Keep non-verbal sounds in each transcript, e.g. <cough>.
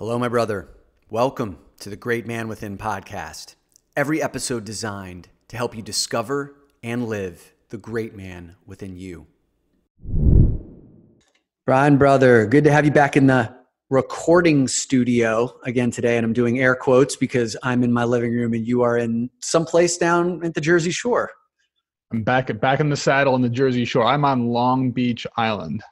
Hello, my brother. Welcome to the Great Man Within podcast. Every episode designed to help you discover and live the great man within you. Brian, brother, good to have you back in the recording studio again today. And I'm doing air quotes because I'm in my living room and you are in someplace down at the Jersey Shore. I'm back back in the saddle in the Jersey Shore. I'm on Long Beach Island.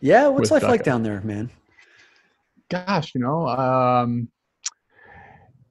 Yeah, what's life Becca. like down there, man? Gosh, you know, um,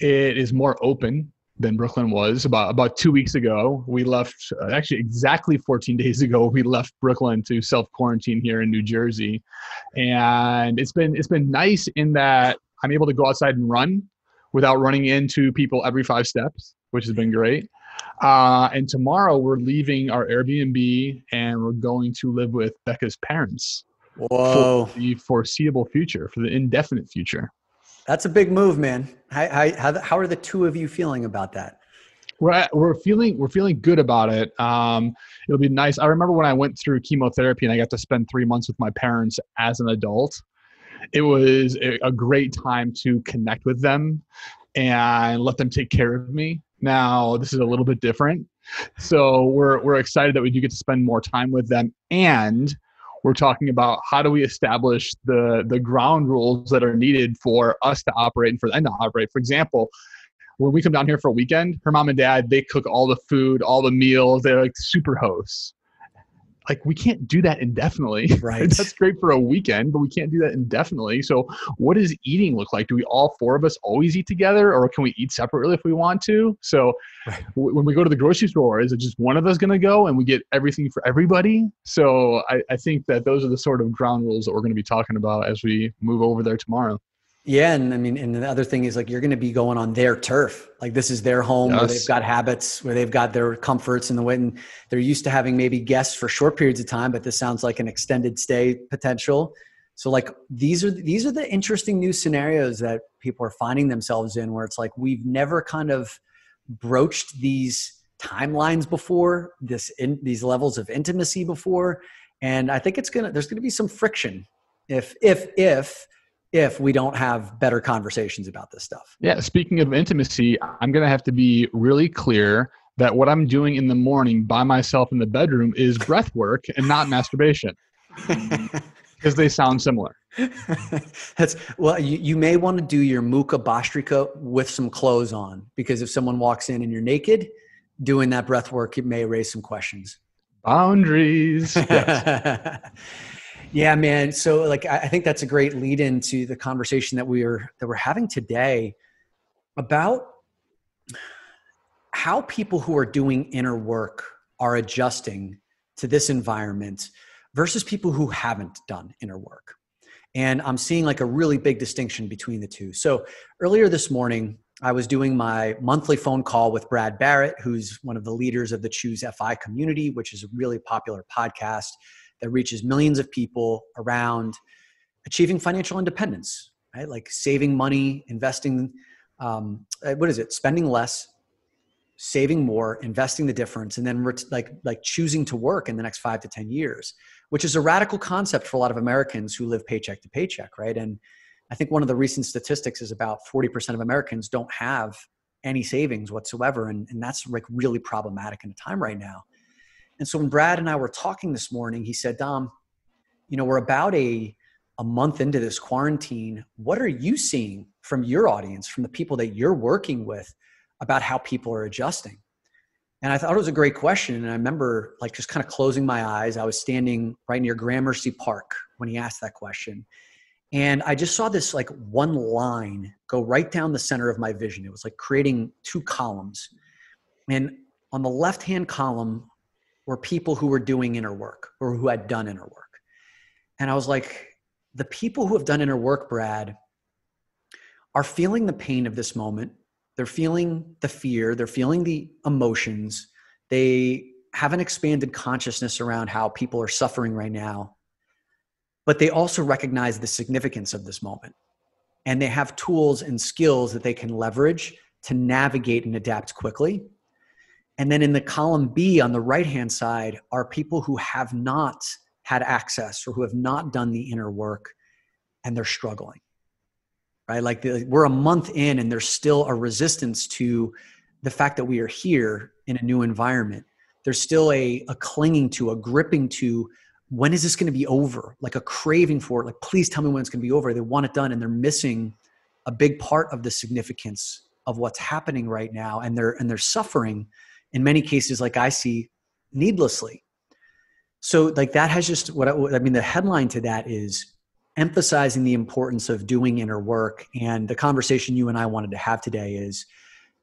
it is more open than Brooklyn was. About about two weeks ago, we left. Uh, actually, exactly 14 <laughs> days ago, we left Brooklyn to self quarantine here in New Jersey, and it's been it's been nice in that I'm able to go outside and run without running into people every five steps, which has been great. Uh, and tomorrow we're leaving our Airbnb and we're going to live with Becca's parents. Whoa. For the foreseeable future, for the indefinite future. That's a big move, man. How, how, how are the two of you feeling about that? We're, we're feeling we're feeling good about it. Um, it'll be nice. I remember when I went through chemotherapy and I got to spend three months with my parents as an adult. It was a, a great time to connect with them and let them take care of me. Now this is a little bit different, so we're we're excited that we do get to spend more time with them and we're talking about how do we establish the the ground rules that are needed for us to operate and for them to operate. For example, when we come down here for a weekend, her mom and dad they cook all the food, all the meals. They're like super hosts like we can't do that indefinitely. <laughs> Right. That's great for a weekend, but we can't do that indefinitely. So what does eating look like? Do we all four of us always eat together or can we eat separately if we want to? So right. w- when we go to the grocery store, is it just one of us going to go and we get everything for everybody? So I, I think that those are the sort of ground rules that we're going to be talking about as we move over there tomorrow. Yeah, and I mean, and the other thing is like you're going to be going on their turf. Like this is their home yes. where they've got habits, where they've got their comforts and the way, and they're used to having maybe guests for short periods of time. But this sounds like an extended stay potential. So like these are these are the interesting new scenarios that people are finding themselves in, where it's like we've never kind of broached these timelines before, this in these levels of intimacy before, and I think it's gonna there's gonna be some friction if if if if we don't have better conversations about this stuff. Yeah, speaking of intimacy, I'm going to have to be really clear that what I'm doing in the morning by myself in the bedroom is breath work and not <laughs> masturbation. <laughs> Because they sound similar. That's well, you, you may want to do your Mukha Bhastrika with some clothes on because if someone walks in and you're naked, doing that breath work, it may raise some questions. Boundaries. Yes. <laughs> Yeah, man. So like I think that's a great lead into the conversation that we are that we're having today about how people who are doing inner work are adjusting to this environment versus people who haven't done inner work. And I'm seeing like a really big distinction between the two. So earlier this morning, I was doing my monthly phone call with Brad Barrett, who's one of the leaders of the Choose FI community, which is a really popular podcast that reaches millions of people around achieving financial independence, right? Like saving money, investing, um, uh, what is it? Spending less, saving more, investing the difference, and then like like choosing to work in the next five to ten years, which is a radical concept for a lot of Americans who live paycheck to paycheck, right? And I think one of the recent statistics is about forty percent of Americans don't have any savings whatsoever, and, and that's like really problematic in a time right now. And so when Brad and I were talking this morning, he said, Dom, you know, we're about a, a month into this quarantine. What are you seeing from your audience, from the people that you're working with about how people are adjusting? And I thought it was a great question. And I remember like just kind of closing my eyes. I was standing right near Gramercy Park when he asked that question. And I just saw this like one line go right down the center of my vision. It was like creating two columns. And on the left hand column were people who were doing inner work or who had done inner work. And I was like, the people who have done inner work, Brad, are feeling the pain of this moment. They're feeling the fear, they're feeling the emotions. They have an expanded consciousness around how people are suffering right now. But they also recognize the significance of this moment. And they have tools and skills that they can leverage to navigate and adapt quickly and then in the column B on the right hand side are people who have not had access or who have not done the inner work and they're struggling. right? Like the, we're a month in and there's still a resistance to the fact that we are here in a new environment. There's still a, a clinging to, a gripping to, when is this going to be over? Like a craving for it. Like, please tell me when it's going to be over. They want it done and they're missing a big part of the significance of what's happening right now. And they're, and they're suffering in many cases, like I see needlessly. So like that has just what I, I mean, the headline to that is emphasizing the importance of doing inner work. And the conversation you and I wanted to have today is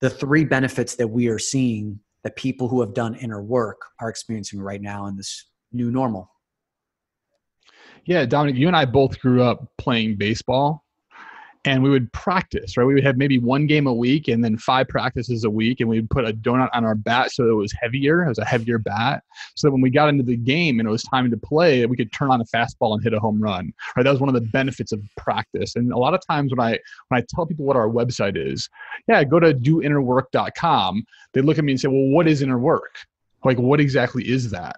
the three benefits that we are seeing that people who have done inner work are experiencing right now in this new normal. Yeah, Dominick, you and I both grew up playing baseball and we would practice, right? We would have maybe one game a week and then five practices a week, and we would put a donut on our bat so it was heavier. It was a heavier bat, so that when we got into the game and it was time to play, we could turn on a fastball and hit a home run. Right? That was one of the benefits of practice. And a lot of times when I when I tell people what our website is, yeah, go to doinnerwork.com. They look at me and say, well, what is inner work? Like, what exactly is that?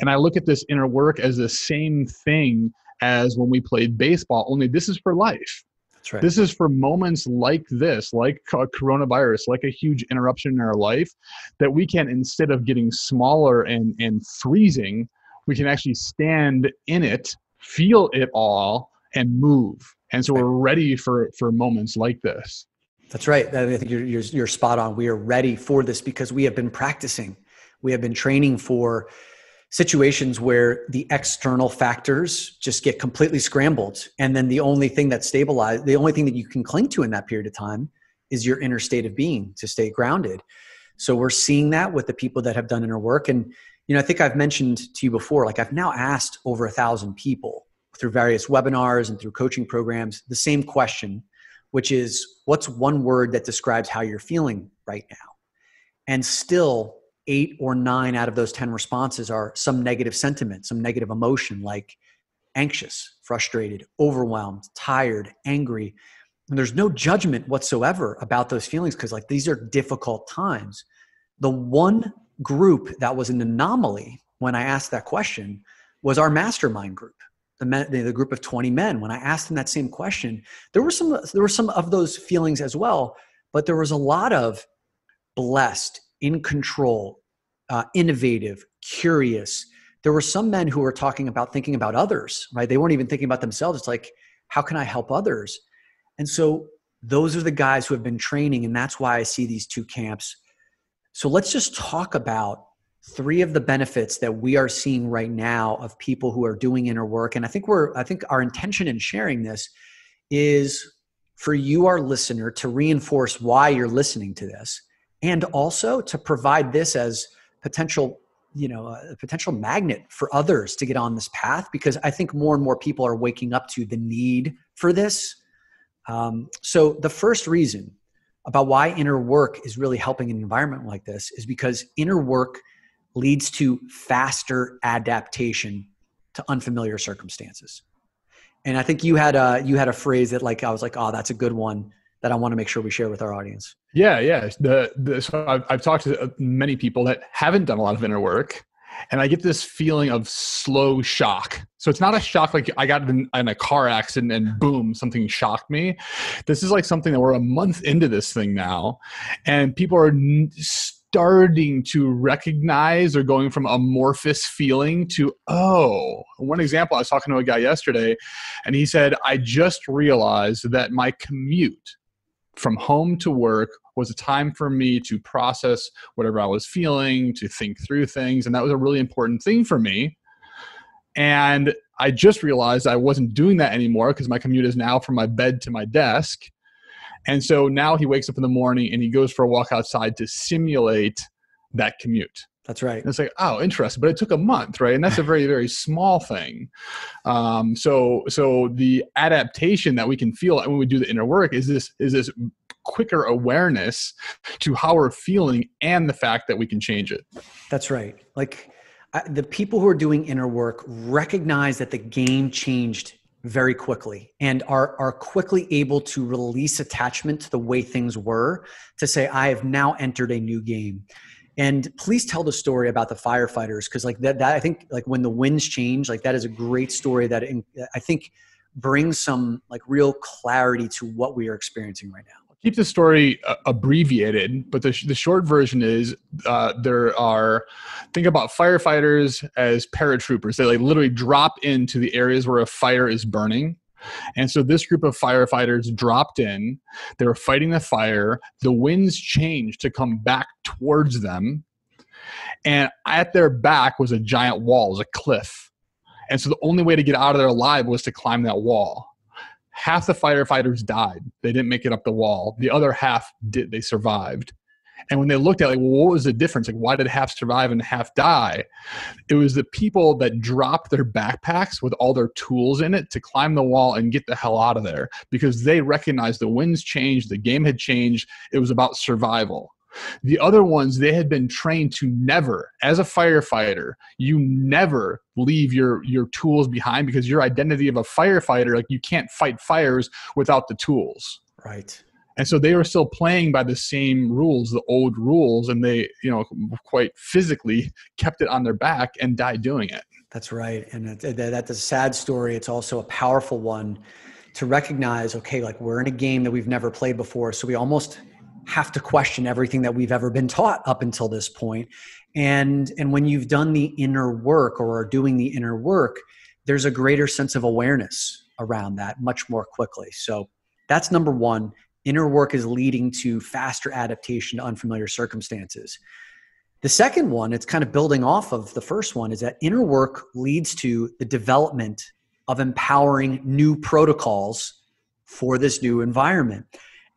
And I look at this inner work as the same thing as when we played baseball, only this is for life Right. This is for moments like this, like coronavirus, like a huge interruption in our life, that we can, instead of getting smaller and, and freezing, we can actually stand in it, feel it all, and move. And so we're ready for, for moments like this. That's right. I think you're, you're, you're spot on. We are ready for this because we have been practicing. We have been training for situations where the external factors just get completely scrambled. And then the only thing that stabilized the only thing that you can cling to in that period of time is your inner state of being to stay grounded. So we're seeing that with the people that have done inner work. And you know i think i've mentioned to you before like i've now asked over a thousand people through various webinars and through coaching programs the same question which is what's one word that describes how you're feeling right now? And still eight or nine out of those 10 responses are some negative sentiment, some negative emotion like anxious, frustrated, overwhelmed, tired, angry. And there's no judgment whatsoever about those feelings because, like, these are difficult times. The one group that was an anomaly when I asked that question was our mastermind group. The, men, the group of 20 men when i asked them that same question there were some there were some of those feelings as well but there was a lot of blessed in control, uh, innovative, curious. There were some men who were talking about thinking about others, right? They weren't even thinking about themselves. It's like, how can I help others? And so those are the guys who have been training, and that's why I see these two camps. So let's just talk about three of the benefits that we are seeing right now of people who are doing inner work. And I think we're, I think our intention in sharing this is for you, our listener, to reinforce why you're listening to this and also to provide this as potential you know a potential magnet for others to get on this path because i think more and more people are waking up to the need for this. Um, so the first reason about why inner work is really helping an environment like this is because inner work leads to faster adaptation to unfamiliar circumstances. And i think you had a you had a phrase that like i was like oh that's a good one that I want to make sure we share with our audience? Yeah, yeah. The, the so I've, I've talked to uh, many people that haven't done a lot of inner work, and I get this feeling of slow shock. So it's not a shock like I got in, in, a car accident and boom, something shocked me. This is like something that we're a month into this thing now, and people are starting to recognize or going from amorphous feeling to oh. One example, I was talking to a guy yesterday, and he said, "I just realized that my commute." From home to work was a time for me to process whatever I was feeling, to think through things. And that was a really important thing for me. And I just realized I wasn't doing that anymore because my commute is now from my bed to my desk. And so now he wakes up in the morning and he goes for a walk outside to simulate that commute. That's right. And it's like, oh, interesting. But it took a month, right? And that's a very, very small thing. Um, so, so the adaptation that we can feel when we do the inner work is this is this quicker awareness to how we're feeling and the fact that we can change it. That's right. Like I, the people who are doing inner work recognize that the game changed very quickly and are are quickly able to release attachment to the way things were to say I have now entered a new game and please tell the story about the firefighters because like that, that i think like when the winds change like that is a great story that in, i think brings some like real clarity to what we are experiencing right now keep the story uh, abbreviated, but the, sh- the short version is uh, there are think about firefighters as paratroopers. They like literally drop into the areas where a fire is burning. And so this group of firefighters dropped in. They were fighting the fire. The winds changed to come back towards them. And at their back was a giant wall, was a cliff. And so the only way to get out of there alive was to climb that wall half the firefighters died. They didn't make it up the wall. The other half did. They survived. And when they looked at like, well, what was the difference? Like, why did half survive and half die? It was the people that dropped their backpacks with all their tools in it to climb the wall and get the hell out of there because they recognized the winds changed, the game had changed. It was about survival. The other ones, they had been trained to never, as a firefighter, you never leave your your tools behind because your identity of a firefighter, like you can't fight fires without the tools. Right. And so they were still playing by the same rules, the old rules, and they, you know, quite physically kept it on their back and died doing it. That's right. And that's a sad story. It's also a powerful one to recognize okay, like we're in a game that we've never played before. So we almost have to question everything that we've ever been taught up until this point and and when you've done the inner work or are doing the inner work there's a greater sense of awareness around that much more quickly so that's number one inner work is leading to faster adaptation to unfamiliar circumstances the second one it's kind of building off of the first one is that inner work leads to the development of empowering new protocols for this new environment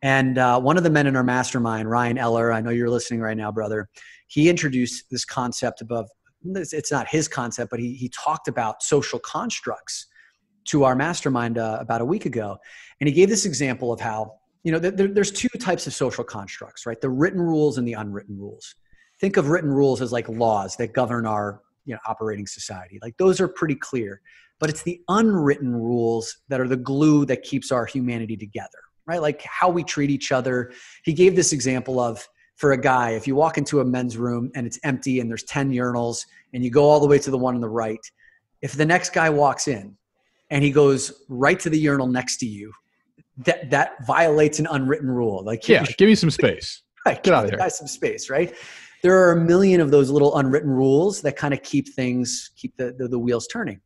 and uh, one of the men in our mastermind, Ryan Eller, I know you're listening right now, brother. He introduced this concept above. It's not his concept, but he he talked about social constructs to our mastermind uh, about a week ago, and he gave this example of how you know there, there's two types of social constructs, right? The written rules and the unwritten rules. Think of written rules as like laws that govern our you know operating society. Like those are pretty clear, but it's the unwritten rules that are the glue that keeps our humanity together right? Like how we treat each other. He gave this example of for a guy, if you walk into a men's room and it's empty and there's 10 urinals and you go all the way to the one on the right, if the next guy walks in and he goes right to the urinal next to you, that that violates an unwritten rule. Like yeah, give me some space. <laughs> Right, get out of here. some space, right? There are a million of those little unwritten rules that kind of keep things keep the, the, the wheels turning.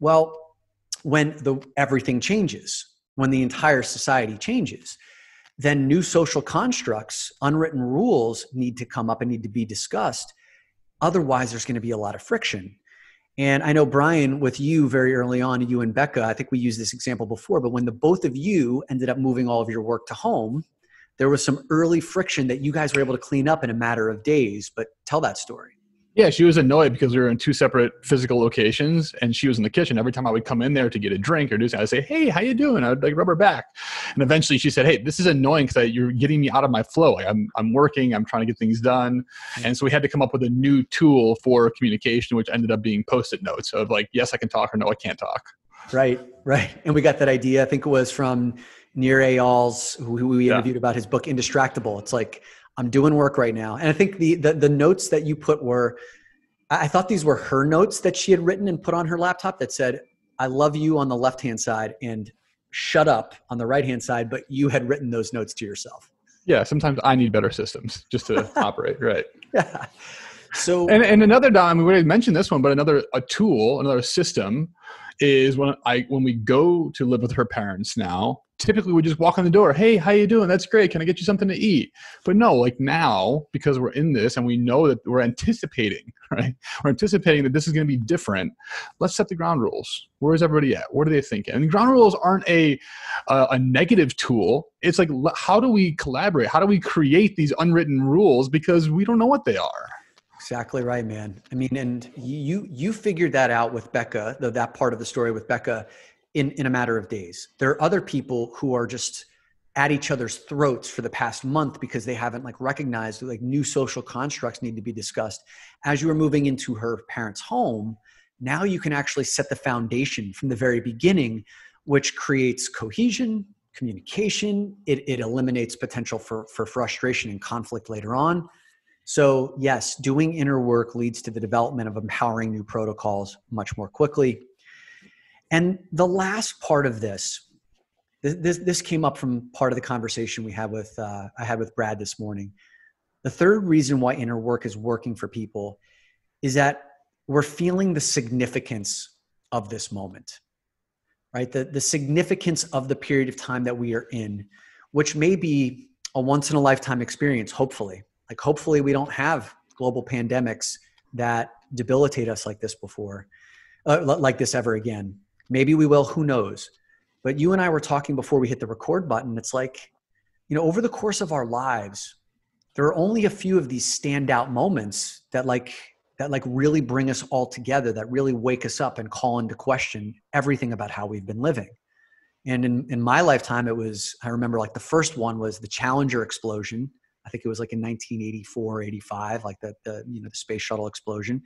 Well, when the everything changes, when the entire society changes then new social constructs unwritten rules need to come up and need to be discussed otherwise there's going to be a lot of friction and i know brian with you very early on you and becca i think we used this example before but when the both of you ended up moving all of your work to home there was some early friction that you guys were able to clean up in a matter of days. But tell that story yeah, she was annoyed because we were in two separate physical locations, and she was in the kitchen. Every time I would come in there to get a drink or do something, I'd say, "Hey, how you doing?" I'd like rub her back, and eventually she said, "Hey, this is annoying because you're getting me out of my flow. Like, I'm I'm working, I'm trying to get things done," hmm. and so we had to come up with a new tool for communication, which ended up being post-it notes of like, "Yes, I can talk," or "No, I can't talk." Right, right, and we got that idea. I think it was from Nir Eyal's, who we interviewed yeah. about his book Indistractable. It's like I'm doing work right now. And I think the, the, the notes that you put were, I thought these were her notes that she had written and put on her laptop that said, I love you on the left hand side and shut up on the right hand side, but you had written those notes to yourself. Yeah, sometimes I need better systems just to <laughs> operate, right? Yeah. So and, and another Dom, we already mentioned this one, but another a tool, another system is when I when we go to live with her parents now, typically we just walk in the door hey how you doing? That's great. Can i get you something to eat? But no like now because we're in this and we know that we're anticipating <laughs> right? We're anticipating that this is going to be different let's set the ground rules. Where is everybody at? What are they thinking? And ground rules aren't a uh, a negative tool. It's like how do we collaborate? How do we create these unwritten rules? Because we don't know what they are. Exactly right, man. I mean, and you you figured that out with Becca, the, that part of the story with Becca in, in a matter of days. There are other people who are just at each other's throats for the past month because they haven't like recognized that like new social constructs need to be discussed. As you are moving into her parents' home, now you can actually set the foundation from the very beginning, which creates cohesion, communication. It, it eliminates potential for, for frustration and conflict later on. So, yes, doing inner work leads to the development of empowering new protocols much more quickly And the last part of this, this, this came up from part of the conversation we had with uh, I had with Brad this morning. The third reason why inner work is working for people is that we're feeling the significance of this moment, right? The, the significance of the period of time that we are in, which may be a once in a lifetime experience, hopefully. Like, hopefully, we don't have global pandemics that debilitate us like this before, uh, like this ever again. Maybe we will, who knows? But you and I were talking before we hit the record button. It's like, you know, over the course of our lives, there are only a few of these standout moments that like that like really bring us all together that really wake us up and call into question everything about how we've been living and in, in my lifetime it was i remember like the first one was the challenger explosion i think it was like in 1984 85 like the, the you know the space shuttle explosion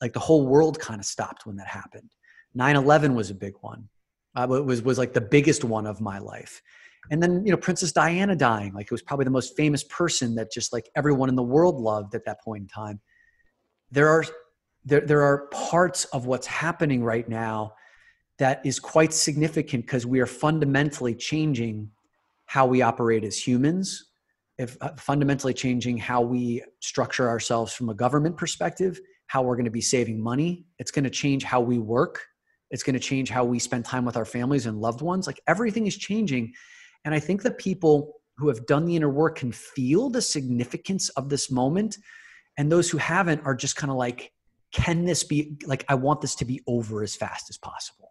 like the whole world kind of stopped when that happened 9-11 was a big one. Uh, it was was like the biggest one of my life. And then you know princess diana dying like it was probably the most famous person that just like everyone in the world loved at that point in time. There are there, there are parts of what's happening right now that is quite significant because we are fundamentally changing how we operate as humans if uh, fundamentally changing how we structure ourselves from a government perspective how we're going to be saving money. It's going to change how we work it's going to change how we spend time with our families and loved ones. Like everything is changing. And i think that people who have done the inner work can feel the significance of this moment. And those who haven't are just kind of like can this be like i want this to be over as fast as possible?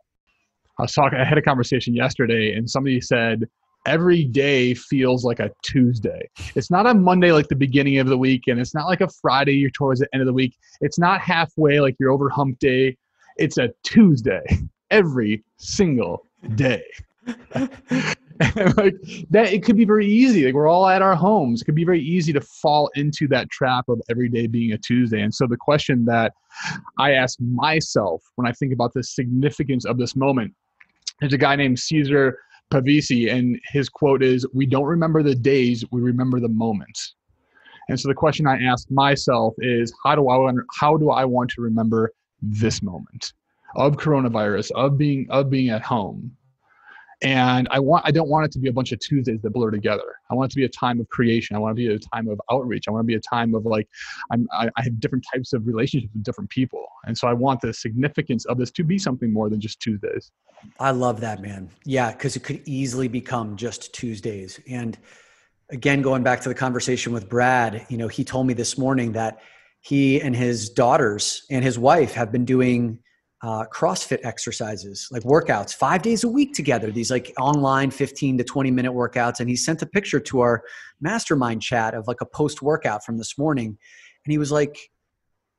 I was talking i had a conversation yesterday and somebody said every day feels like a tuesday. It's not a monday like the beginning of the week and it's not like a friday you're towards the end of the week. It's not halfway like you're over hump day it's a tuesday every single day. <laughs> <laughs> Like that it could be very easy like we're all at our homes. It could be very easy to fall into that trap of every day being a tuesday. And so the question that i ask myself when i think about the significance of this moment there's a guy named Cesare Pavese and his quote is we don't remember the days we remember the moments. And so the question i ask myself is how do i how do i want to remember this moment of coronavirus of being of being at home. And i want i don't want it to be a bunch of tuesdays that blur together. I want it to be a time of creation. I want to be a time of outreach. I want to be a time of like I'm, I, I have different types of relationships with different people. And so i want the significance of this to be something more than just tuesdays. I love that man. Yeah because it could easily become just tuesdays. And again going back to the conversation with brad you know he told me this morning that he and his daughters and his wife have been doing uh, CrossFit exercises, like workouts, five days a week together, these like online 15 to 20 minute workouts. And he sent a picture to our mastermind chat of like a post workout from this morning. And he was like,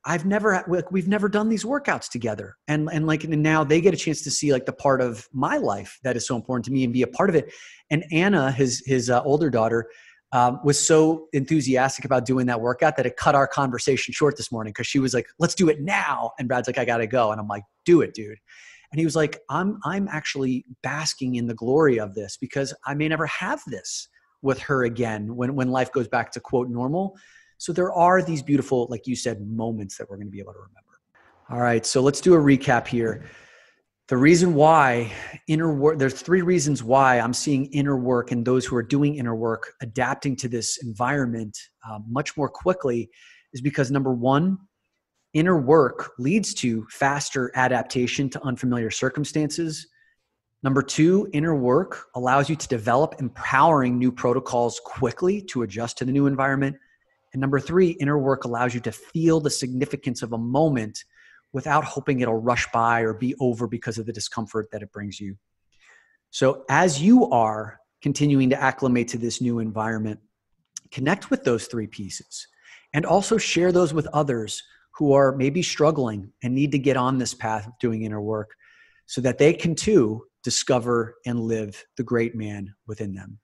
I've never, like, we've never done these workouts together. And, and like, and now they get a chance to see like the part of my life that is so important to me and be a part of it. And Anna, his, his uh, older daughter, um, was so enthusiastic about doing that workout that it cut our conversation short this morning because she was like, "Let's do it now," and Brad's like, "I gotta go," and I'm like, "Do it, dude." And he was like, "I'm I'm actually basking in the glory of this because I may never have this with her again when when life goes back to quote normal." So there are these beautiful, like you said, moments that we're going to be able to remember. All right, so let's do a recap here the reason why inner work there's three reasons why i'm seeing inner work and those who are doing inner work adapting to this environment uh, much more quickly is because number one inner work leads to faster adaptation to unfamiliar circumstances. Number two inner work allows you to develop empowering new protocols quickly to adjust to the new environment. And number three inner work allows you to feel the significance of a moment without hoping it'll rush by or be over because of the discomfort that it brings you. So, as you are continuing to acclimate to this new environment, connect with those three pieces and also share those with others who are maybe struggling and need to get on this path of doing inner work so that they can too discover and live the great man within them.